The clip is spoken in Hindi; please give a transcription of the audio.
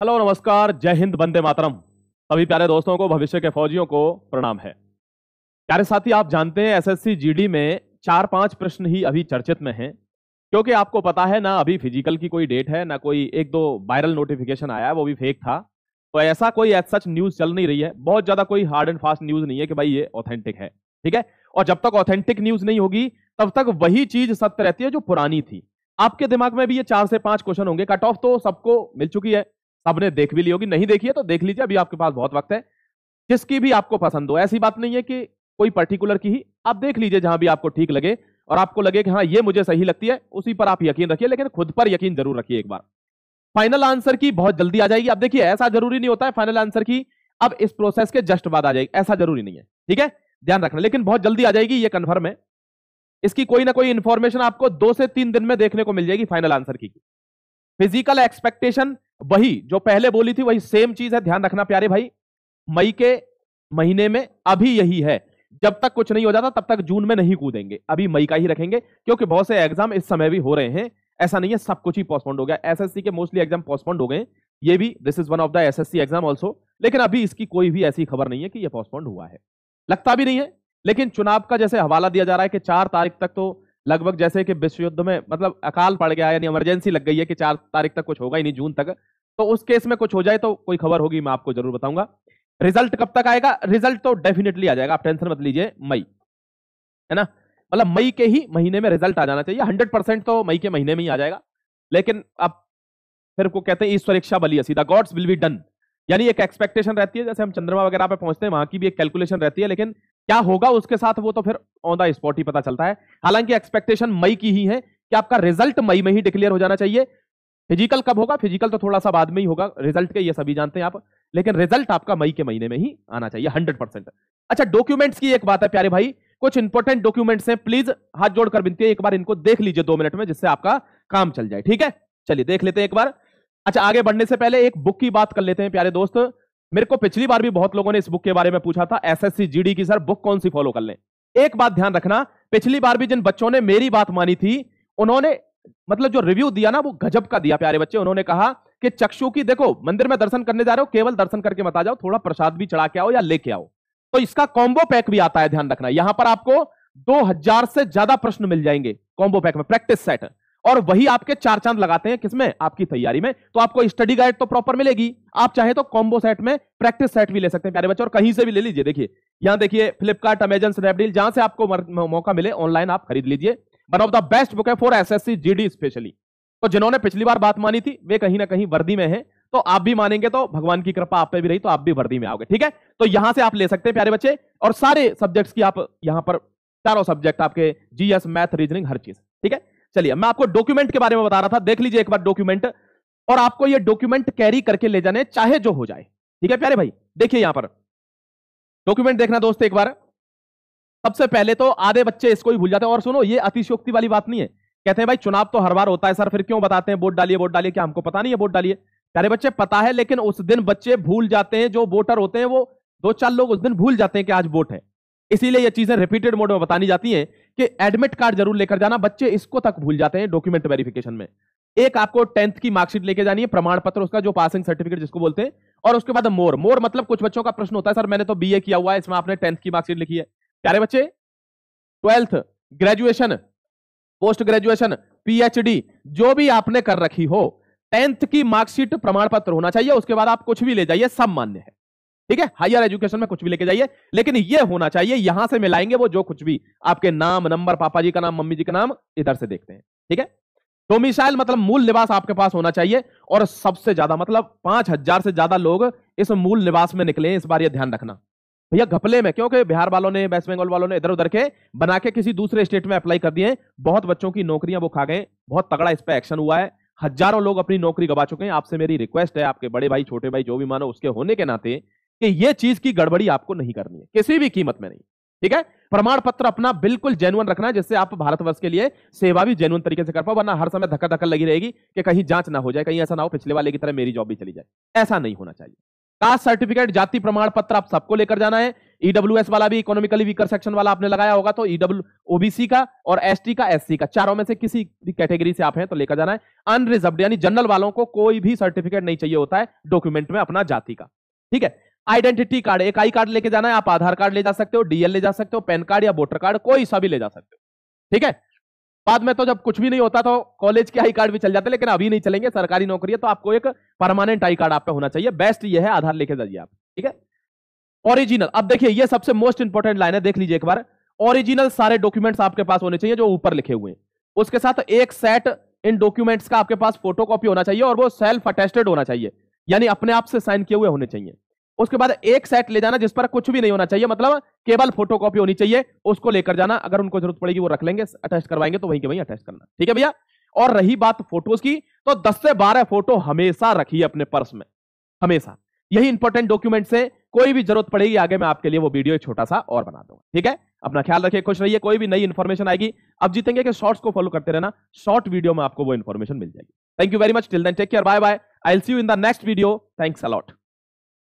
हेलो, नमस्कार, जय हिंद, वंदे मातरम। सभी प्यारे दोस्तों को, भविष्य के फौजियों को प्रणाम है। प्यारे साथी, आप जानते हैं, एसएससी जीडी में चार पाँच प्रश्न ही अभी चर्चित में हैं। क्योंकि आपको पता है, ना अभी फ़िज़िकल की कोई डेट है, ना कोई एक दो वायरल नोटिफिकेशन आया है वो भी फेक था। तो ऐसा कोई एज सच न्यूज़ चल नहीं रही है। बहुत ज़्यादा कोई हार्ड एंड फास्ट न्यूज़ नहीं है कि भाई ये ऑथेंटिक है, ठीक है? और जब तक ऑथेंटिक न्यूज़ नहीं होगी, तब तक वही चीज़ सत्य रहती है जो पुरानी थी। आपके दिमाग में भी ये चार से पाँच क्वेश्चन होंगे। कट ऑफ़ तो सबको मिल चुकी है। सबने देख भी ली होगी, नहीं देखी है तो देख लीजिए, अभी आपके पास बहुत वक्त है। जिसकी भी आपको पसंद हो, ऐसी बात नहीं है कि कोई पर्टिकुलर की ही, आप देख लीजिए जहाँ भी आपको ठीक लगे और आपको लगे कि हाँ ये मुझे सही लगती है, उसी पर आप यकीन रखिए, लेकिन खुद पर यकीन ज़रूर रखिए एक बार। फाइनल आंसर की बहुत जल्दी आ जाएगी। अब देखिए, ऐसा ज़रूरी नहीं होता है फाइनल आंसर की, अब इस प्रोसेस के जस्ट बाद आ जाएगी, ऐसा ज़रूरी नहीं है, ठीक है? ध्यान रखना, लेकिन बहुत जल्दी आ जाएगी, ये कन्फर्म है। इसकी कोई ना कोई इंफॉर्मेशन आपको दो से तीन दिन में देखने को मिल जाएगी फाइनल आंसर की। फ़िज़िकल एक्सपेक्टेशन वही, जो पहले बोली थी, वही सेम चीज़ है। ध्यान रखना प्यारे भाई, मई के महीने में अभी यही है। जब तक कुछ नहीं हो जाता, तब तक जून में नहीं कूदेंगे। अभी मई का ही रखेंगे, क्योंकि बहुत से एग्ज़ाम इस समय भी हो रहे हैं। ऐसा नहीं है, सब कुछ ही पोस्टपोन्ड हो गया। एसएससी के मोस्टली एग्ज़ाम पोस्टपोन्ड हो गए। ये भी this is one of the SSC exam also लेकिन अभी इसकी कोई भी ऐसी खबर नहीं है कि ये पोस्टपोन्ड हुआ है। लगता भी नहीं है, लेकिन चुनाव का जैसे हवाला दिया जा रहा है कि चार तारीख तक तो लगभग जैसे कि विश्व युद्ध में मतलब अकाल पड़ गया, यानी इमरजेंसी लग गई है कि चार तारीख तक कुछ होगा ही नहीं, जून तक। तो उस केस में कुछ हो जाए तो कोई खबर होगी, मैं आपको ज़रूर बताऊँगा। रिज़ल्ट कब तक आएगा? रिज़ल्ट तो डेफिनेटली आ जाएगा। आप टेंशन मत लीजिए, मई। है ना? मतलब मई के ही महीने में रिज़ल्ट आ जाना चाहिए। हंड्रेड परसेंट तो मई के महीने में ही आ जाएगा। लेकिन अब फिर को कहते हैं ईश्वर इच्छा बलिए सीधा गॉड्स विल बी डन। यानी एक एक्सपेक्टेशन रहती है, जैसे हम चंद्रमा वगैरह पे पहुँचते हैं, वहाँ की भी एक कैलकुलेशन रहती है, लेकिन क्या होगा उसके साथ वो तो फिर ऑन द स्पॉट ही पता चलता है। हालाँकि एक्सपेक्टेशन मई की ही है कि आपका रिज़ल्ट मई में ही डिक्लेयर हो जाना चाहिए। फ़िज़िकल कब होगा? फ़िज़िकल तो थोड़ा सा बाद में ही होगा। रिज़ल्ट के ये सभी जानते हैं आप। लेकिन रिज़ल्ट आपका मई के महीने में ही आना चाहिए हंड्रेड परसेंट अच्छा डॉक्यूमेंट्स की एक बात है प्यारे भाई। कुछ इंपॉर्टेंट डॉक्यूमेंट्स हैं। प्लीज़ हाथ जोड़कर बिनती है, एक बार इनको देख लीजिए दो मिनट में, जिससे आपका काम चल जाए, ठीक है? चलिए देख लेते हैं एक बार। अच्छा आगे बढ़ने से पहले एक बुक की बात कर लेते हैं प्यारे दोस्त। मेरे को पिछली बार भी बहुत लोगों ने इस बुक के बारे में पूछा था एसएससी जीडी की। सर बुक कौन सी फॉलो कर लें? एक बात ध्यान रखना, पिछली बार भी जिन बच्चों ने मेरी बात मानी थी, उन्होंने मतलब जो रिव्यू दिया ना, वो गजब का दिया, प्यारे बच्चे। उन्होंने कहा कि चक्षु की, देखो, मंदिर में दर्शन करने जा रहे हो, केवल दर्शन करके मत आ जाओ, थोड़ा प्रसाद भी चढ़ा के आओ या लेके आओ। तो इसका कॉम्बो पैक भी आता है, ध्यान रखना। यहाँ पर आपको 2000 से ज़्यादा प्रश्न मिल जाएँगे कॉम्बो पैक में प्रैक्टिस सेट और वही आपके चार चाँद लगाते हैं किसमें? आपकी तैयारी में। तो आपको स्टडी गाइड तो प्रॉपर मिलेगी। आप चाहे तो कॉम्बो सेट में प्रैक्टिस सेट भी ले सकते हैं, प्यारे बच्चे, और कहीं से भी ले लीजिए। देखिए, यहाँ देखिए फ्लिपकार्ट अमेजन स्नैपडील जहाँ से आपको मौका मिले ऑनलाइन आप खरीद लीजिए। One of the best book है for S S C GD specially तो जिन्होंने पिछली बार बात मानी थी, वे कहीं ना कहीं वर्दी में है। तो आप भी मानेंगे तो भगवान की कृपा आप पे भी रही तो आप भी वर्दी में आओगे, ठीक है? तो यहाँ से आप ले सकते हैं, प्यारे बच्चे, और सारे सब्जेक्ट्स की आप यहाँ पर, चारों सब्जेक्ट आपके जीएस मैथ रीजनिंग हर चीज़, ठीक है? चलिए, मैं आपको डॉक्यूमेंट के बारे में बता रहा था, देख लीजिए एक बार डॉक्यूमेंट और आपको ये डॉक्यूमेंट कैरी करके ले जाने, चाहे जो हो जाए, ठीक है प्यारे भाई? देखिए यहाँ पर। डॉक्यूमेंट देखना दोस्त एक बार। सबसे पहले तो आधे बच्चे इसको ही भूल जाते हैं। और सुनो, ये अतिशोक्ति वाली बात नहीं है। कहते हैं, भाई, चुनाव तो हर बार होता है सर, फिर क्यों बताते हैं? वोट डालिए वोट डालिए, क्या हमको पता नहीं है, वोट डालिए। प्यारे बच्चे, पता है, लेकिन उस दिन बच्चे भूल जाते हैं, जो वोटर होते हैं, वो दो चार लोग उस दिन भूल जाते हैं कि आज वोट है। इसीलिए ये चीज़ें रिपीटेड मोड में बतानी जाती हैं कि एडमिट कार्ड ज़रूर लेकर जाना, बच्चे इसको तक भूल जाते हैं डॉक्यूमेंट वेरिफिकेशन में। एक आपको टेंथ की मार्कशीट लेके जानी है प्रमाण पत्र उसका जो पासिंग सर्टिफिकेट जिसको बोलते हैं, और उसके बाद मोर मोर मतलब कुछ बच्चों का प्रश्न होता है, सर, मैंने तो बीए किया हुआ है, इसमें आपने टेंथ की मार्कशीट लिखी है। प्यारे बच्चे twelfth graduation post graduation PhD जो भी आपने कर रखी हो टेंथ की मार्कशीट प्रमाण पत्र होना चाहिए, उसके बाद आप कुछ भी ले जाइए, सब मान्य है। ठीक है? हायर एजुकेशन में कुछ भी लेके जाइए, लेकिन ये होना चाहिए, यहाँ से मिलाएँगे वो जो कुछ भी आपके नाम नंबर पापा जी का नाम, मम्मी जी का नाम, इधर से देखते हैं। ठीक है? तो मिसाइल मतलब मूल निवास आपके पास होना चाहिए, और सबसे ज़्यादा मतलब पाँच हज़ार से ज़्यादा लोग इस मूल निवास में निकले इस बार ये ध्यान रखना। भैया घपले में, क्योंकि बिहार वालों ने, वेस्ट बंगाल वालों ने इधर उधर के बना के किसी दूसरे स्टेट में अप्लाई कर दिए बहुत बच्चों की नौकरियाँ वो खा गए बहुत तगड़ा इस पर एक्शन हुआ है। हज़ारों लोग अपनी नौकरी गवा चुके हैं। आपसे मेरी रिक्वेस्ट है, आपके बड़े भाई, छोटे भाई, जो भी मानो, उसके होने के नाते कि ये चीज़ की गड़बड़ी आपको नहीं करनी है। किसी भी कीमत में नहीं। ठीक है? प्रमाण पत्र अपना बिल्कुल जेनुअन रखना है जिससे आप भारतवर्ष के लिए सेवा भी जेनुअन तरीके से कर पाओ, वरना हर समय धक्का धक्का लगी रहेगी कि कहीं जाँच ना हो जाए, कहीं ऐसा ना हो पिछले वाले की तरह मेरी जॉब भी चली जाए। ऐसा नहीं होना चाहिए। कास्ट सर्टिफिकेट, जाति प्रमाण पत्र आप सबको लेकर जाना है। ईडब्ल्यू e वाला भी इकोनॉमिकली वीकर सेक्शन वाला आपने लगाया होगा तो ईडब्ल्यू e ओबीसी का और एसटी का एससी का। चारों में से किसी भी कैटेगरी से आप हैं तो लेकर जाना है। अनरिजर्व यानी जनरल वालों को कोई भी सर्टिफिकेट नहीं चाहिए होता है डॉक्यूमेंट में अपना जाति का। ठीक है? आइडेंटिटी कार्ड एक आई कार्ड लेके जाना है, आप आधार कार्ड ले जा सकते हो डीएल ले जा सकते हो पैन कार्ड या वोटर कार्ड कोई सा भी ले जा सकते हो। ठीक है? बाद में तो जब कुछ भी नहीं होता तो कॉलेज के आई कार्ड भी चल जाते, लेकिन अभी नहीं चलेंगे, सरकारी नौकरी है तो आपको एक परमानेंट आई कार्ड आप पे होना चाहिए। बेस्ट ये है, आधार लेके जाइए आप, ठीक है? ओरिजिनल अब देखिए, ये सबसे मोस्ट इंपॉर्टेंट लाइन है, देख लीजिए एक बार। ओरिजिनल सारे डॉक्यूमेंट्स आपके पास होने चाहिए, जो ऊपर लिखे हुए उसके साथ एक सेट इन डॉक्यूमेंट्स का आपके पास फोटोकॉपी होना चाहिए, और वो सेल्फ अटेस्टेड होना चाहिए, यानी अपने आप से साइन किए हुए होने चाहिए। उसके बाद एक सेट ले जाना जिस पर कुछ भी नहीं होना चाहिए। मतलब केवल फोटोकॉपी होनी चाहिए, उसको लेकर जाना। अगर उनको ज़रूरत पड़ेगी, वो रख लेंगे अटैच करवाएँगे तो वहीं के वहीं अटेस्ट करना। ठीक है भैया? और रही बात फ़ोटोज़ की तो 10 से 12 फ़ोटो हमेशा रखिए अपने पर्स में। हमेशा। यही इंपॉर्टेंट डॉक्यूमेंट से कोई भी ज़रूरत पड़ेगी, आगे मैं आपके लिए वो वीडियो छोटा सा और बना दूँगा। ठीक है? अपना ख्याल रखिए, खुश रहिए, कोई भी नई इन्फॉर्मेशन आएगी अब जीतेंगे कि शॉर्ट्स को फॉलो करते रहना शॉर्ट वीडियो में आपको वो इन्फॉर्मेशन मिल जाएगी। Thank you very much till then take care bye bye I see you in the next video thanks a lot